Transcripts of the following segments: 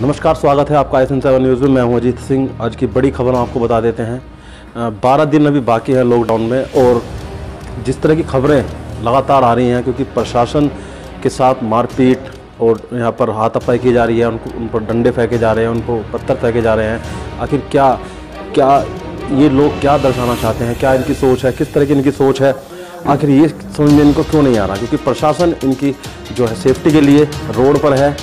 नमस्कार, स्वागत है आपका एन सेवन न्यूज़ में। मैं हूँ अजीत सिंह। आज की बड़ी खबर आपको बता देते हैं। बारह दिन अभी बाकी है लॉकडाउन में और जिस तरह की खबरें लगातार आ रही हैं, क्योंकि प्रशासन के साथ मारपीट और यहाँ पर हाथापाई की जा रही है, उनको उन पर डंडे फेंके जा रहे हैं, उनको पत्थर फेंके जा रहे हैं। आखिर क्या क्या ये लोग क्या दर्शाना चाहते हैं? क्या इनकी सोच है? किस तरह की इनकी सोच है? आखिर ये समझ में इनको क्यों नहीं आ रहा? क्योंकि प्रशासन इनकी जो है सेफ्टी के लिए रोड पर है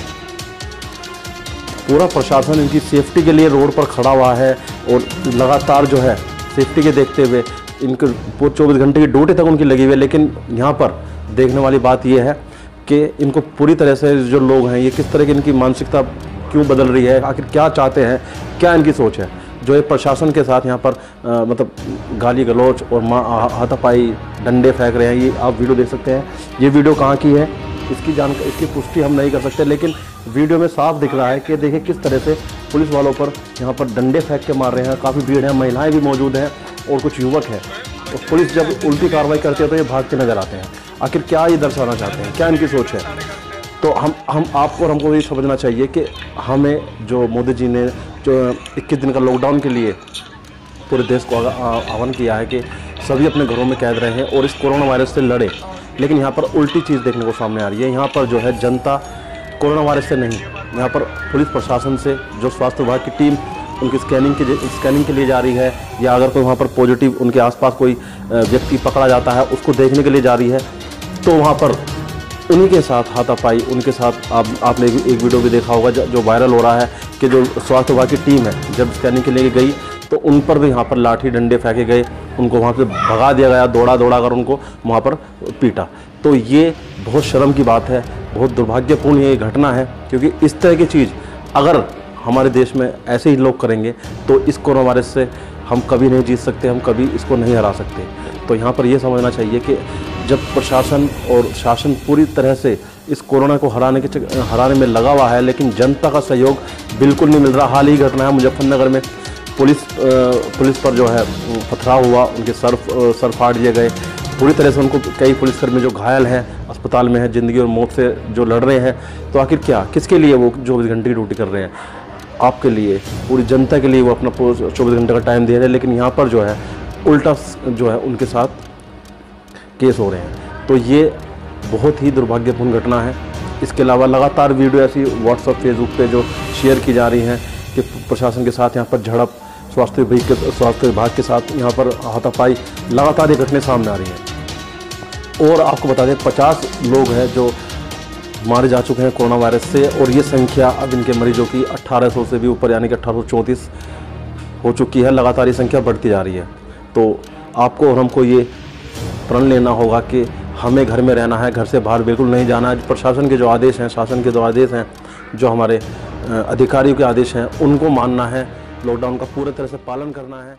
पूरा प्रशासन इनकी सेफ्टी के लिए रोड पर खड़ा हुआ है और लगातार जो है सेफ्टी के देखते हुए इनके चौबीस घंटे की ड्यूटी तक उनकी लगी हुई है। लेकिन यहाँ पर देखने वाली बात यह है कि इनको पूरी तरह से जो लोग हैं ये किस तरह की इनकी मानसिकता क्यों बदल रही है आखिर क्या चाहते हैं क्या इनकी सोच है? जो ये प्रशासन के साथ यहाँ पर आ, मतलब गाली गलोच और माँ हाथापाई डंडे फेंक रहे हैं ये आप वीडियो देख सकते हैं। ये वीडियो कहाँ की है? इसकी जानकारी इसकी पुष्टि हम नहीं कर सकते लेकिन वीडियो में साफ़ दिख रहा है कि देखिए किस तरह से पुलिस वालों पर यहाँ पर डंडे फेंक के मार रहे हैं। काफ़ी भीड़ है, महिलाएँ भी मौजूद हैं और कुछ युवक हैं। और पुलिस जब उल्टी कार्रवाई करती है तो ये भागते नज़र आते हैं। आखिर क्या ये दर्शाना चाहते हैं? क्या इनकी सोच है? तो हम हम, आपको और हमको ये समझना चाहिए कि हमें जो मोदी जी ने जो इक्कीस दिन का लॉकडाउन के लिए पूरे देश को आह्वान किया है कि सभी अपने घरों में कैद रहे और इस कोरोना वायरस से लड़े। लेकिन यहाँ पर उल्टी चीज़ देखने को सामने आ रही है। यहाँ पर जो है जनता कोरोना वायरस से नहीं। यहाँ पर पुलिस प्रशासन से जो स्वास्थ्य विभाग की टीम उनकी स्कैनिंग के स्कैनिंग के लिए जा रही है, या अगर कोई वहाँ पर पॉजिटिव उनके आसपास कोई व्यक्ति पकड़ा जाता है, उसको देखने के लिए जा रही है तो वहाँ पर उन्हीं के साथ हाथापाई, उनके साथ आप आपने एक वीडियो भी देखा होगा जो वायरल हो रहा है कि जो स्वास्थ्य विभाग की टीम है, जब स्कैनिंग के लिए गई तो उन पर भी यहाँ पर लाठी डंडे फेंके गए, उनको वहाँ से भगा दिया गया दौड़ा दौड़ा कर उनको वहाँ पर पीटा। तो ये बहुत शर्म की बात है, बहुत दुर्भाग्यपूर्ण ये घटना है, क्योंकि इस तरह की चीज़ अगर हमारे देश में ऐसे ही लोग करेंगे तो इस कोरोना वायरस से हम कभी नहीं जीत सकते, हम कभी इसको नहीं हरा सकते। तो यहाँ पर यह समझना चाहिए कि जब प्रशासन और शासन पूरी तरह से इस कोरोना को हराने के हराने में लगा हुआ है, लेकिन जनता का सहयोग बिल्कुल नहीं मिल रहा। हाल ही घटना है मुजफ्फरनगर में। पुलिस पुलिस पर जो है, पथराव हुआ, उनके सर सर फाड़ दिए गए। पूरी तरह से उनको कई पुलिसकर्मी जो घायल हैं, अस्पताल में हैं, ज़िंदगी और मौत से जो लड़ रहे हैं। तो आखिर क्या? किसके लिए वो चौबीस घंटे की ड्यूटी कर रहे हैं? आपके लिए, पूरी जनता के लिए वो अपना चौबीस घंटे का टाइम दे रहे हैं, लेकिन यहाँ पर जो है, उल्टा जो है, उनके साथ केस हो रहे हैं। तो ये बहुत ही दुर्भाग्यपूर्ण घटना है। इसके अलावा लगातार वीडियो ऐसी व्हाट्सअप फेसबुक पे जो शेयर की जा रही हैं कि प्रशासन के साथ यहाँ पर झड़प स्वास्थ्य विभाग के स्वास्थ्य विभाग के साथ यहाँ पर हाथापाई लगातार ये घटनाएँ सामने आ रही हैं। और आपको बता दें, पचास लोग हैं जो मारे जा चुके हैं कोरोना वायरस से, और ये संख्या अब इनके मरीजों की 1800 से भी ऊपर, यानी कि अठारह हो चुकी है। लगातार ये संख्या बढ़ती जा रही है। तो आपको और हमको ये प्रण लेना होगा कि हमें घर में रहना है, घर से बाहर बिल्कुल नहीं जाना है। प्रशासन के जो आदेश हैं, शासन के जो आदेश हैं, जो हमारे अधिकारियों के आदेश हैं, उनको मानना है। लॉकडाउन का पूरे तरह से पालन करना है।